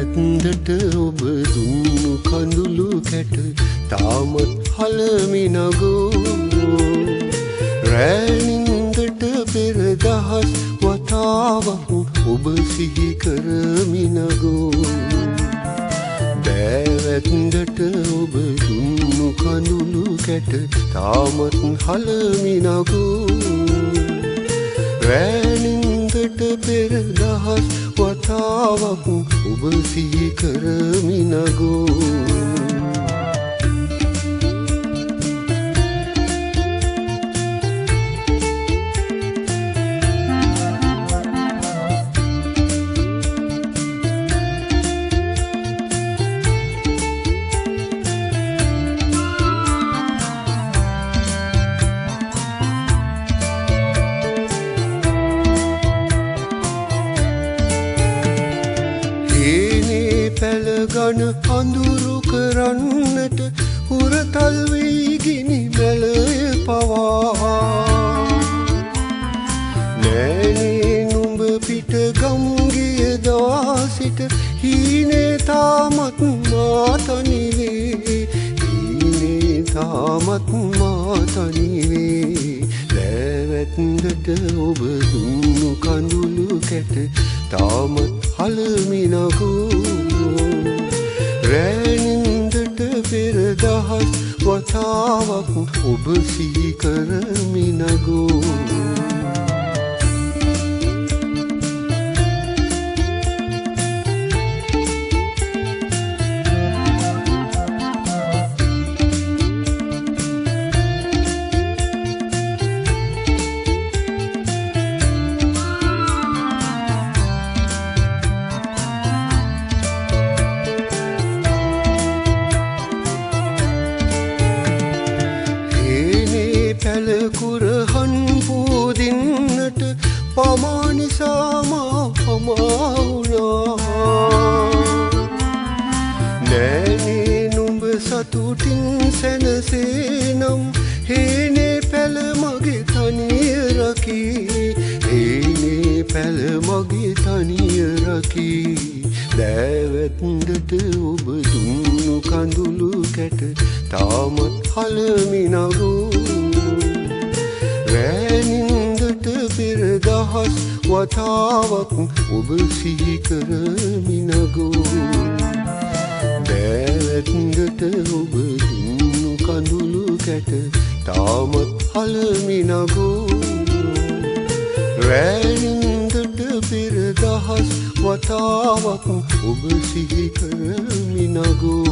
පැත්තට ඔබ දුන්නු කඳුළු කැට තාමත් හලමි නගෝ රෑනින්දට පෙර දහස් වතාවක් ඔබ සිහි කරමි නගෝ දෑවැත්දට ඔබ දුන්නු කඳුළු කැට තාමත් හලමි නගෝ රෑනින් හලමිනගෝ රෑනින්දට පෙරදහස් වතාවක් ඔබ සිහි කරමිනගෝ පැළගන අඳුරු කරන්නට උරතල්වී ගිනි මැලය පවා. නෑනේ නුඹ පිට ගම්ගිය දවාසිට හීනේ තාමත් මාතනිවේ. හීනේ තාමත් මාතනිවේ. දෑවැත්දට ඔබ දුන්නු කඳුළු කැට තාමත් හලමිනගෝ රෑනින්දට පෙරදහස් වතාවක් ඔබ සිහිකරමිනගෝ. පැලකුරහන් පමානිසාමා හමවුණා නෑනේ නුඹ සතුටින් සැනසේනම් හේනේ පැල මගේ තනිය රකී හේනේ පැල මගේ තනිය රකී දෑවැත්දට ඔබ දුන්නු කඳුළු කැට තාමත් හලමිනගෝ පෙරදහස් වතාවක් ඔබ සිහිකරමිනගෝ දෑවැත්දට ඔබ දුන්නු කඳුළු කැට තාමත් හලමිනගෝ රෑනින්දට පෙරදහස් වතාවක් ඔබ සිහිකරමිනගෝ